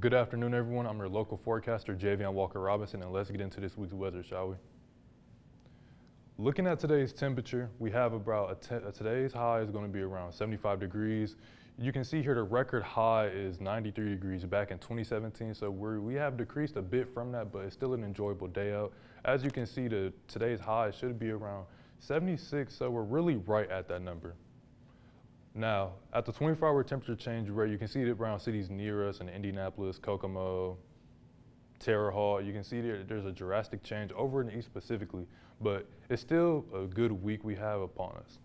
Good afternoon, everyone. I'm your local forecaster, Javion Walker Robinson, and let's get into this week's weather, shall we? Looking at today's temperature, we have about a today's high is going to be around 75 degrees. You can see here the record high is 93 degrees back in 2017, so we we have decreased a bit from that, but it's still an enjoyable day out. As you can see, the today's high should be around 76, so we're really right at that number. Now, at the 24-hour temperature change rate, you can see it around cities near us in Indianapolis, Kokomo, Terre Haute. You can see there, there's a drastic change over in the east specifically, but it's still a good week we have upon us.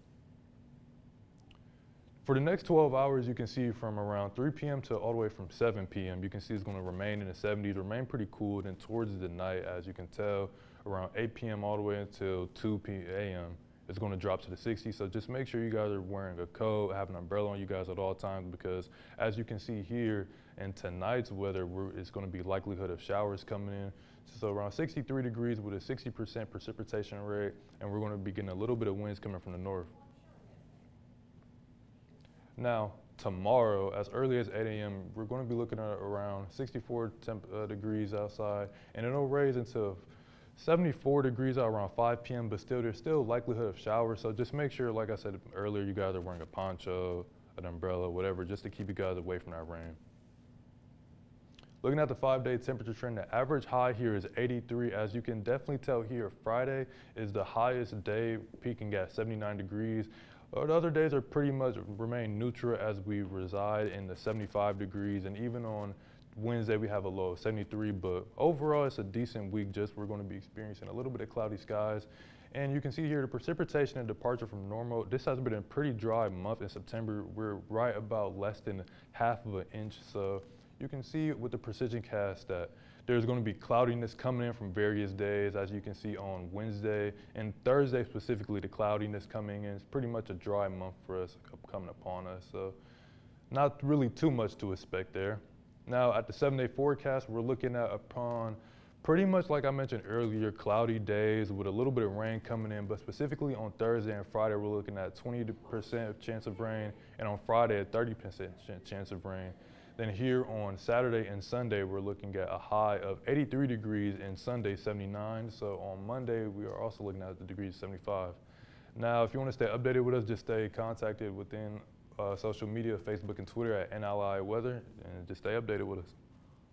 For the next 12 hours, you can see from around 3 p.m. to all the way from 7 p.m. You can see it's going to remain in the 70s, remain pretty cool. Then towards the night, as you can tell, around 8 p.m. all the way until 2 p.m it's going to drop to the 60s. So just make sure you guys are wearing a coat, have an umbrella on you guys at all times because as you can see here in tonight's weather, it's going to be likelihood of showers coming in. So around 63 degrees with a 60% precipitation rate, and we're going to be getting a little bit of winds coming from the north. Now, tomorrow, as early as 8 a.m., we're going to be looking at around 64 temp, uh, degrees outside, and it'll raise into 74 degrees out around 5 p.m., but still there's still likelihood of showers. So just make sure, like I said earlier, you guys are wearing a poncho, an umbrella, whatever, just to keep you guys away from that rain. Looking at the five-day temperature trend, the average high here is 83. As you can definitely tell here, Friday is the highest day, peaking at 79 degrees. The other days are pretty much remain neutral as we reside in the 75 degrees, and even on Wednesday we have a low of 73, but overall it's a decent week. Just we're going to be experiencing a little bit of cloudy skies. And you can see here the precipitation and departure from normal. This has been a pretty dry month in September. We're right about less than half of an inch. So you can see with the precision cast that there's going to be cloudiness coming in from various days, as you can see on Wednesday and Thursday specifically. The cloudiness coming in. It's pretty much a dry month for us coming upon us. So not really too much to expect there. Now, at the seven day forecast, we're looking at upon pretty much like I mentioned earlier, cloudy days with a little bit of rain coming in, but specifically on Thursday and Friday, we're looking at 20% chance of rain, and on Friday, a 30% chance of rain. Then here on Saturday and Sunday, we're looking at a high of 83 degrees and Sunday 79. So on Monday, we are also looking at the degrees 75. Now, if you want to stay updated with us, just stay contacted within uh, social media, Facebook and Twitter at NLI Weather, and just stay updated with us.